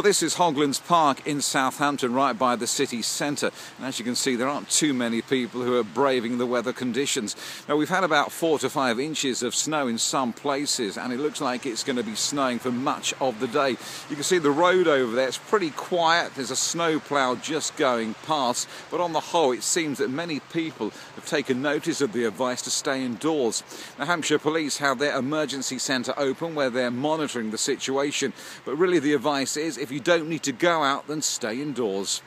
Well, this is Hoglands Park in Southampton, right by the city centre. And as you can see, there aren't too many people who are braving the weather conditions. Now, we've had about four to five inches of snow in some places, and it looks like it's going to be snowing for much of the day. You can see the road over there, it's pretty quiet. There's a snow plough just going past, but on the whole, it seems that many people have taken notice of the advice to stay indoors. Now, Hampshire Police have their emergency centre open where they're monitoring the situation, but really the advice is if if you don't need to go out, then stay indoors.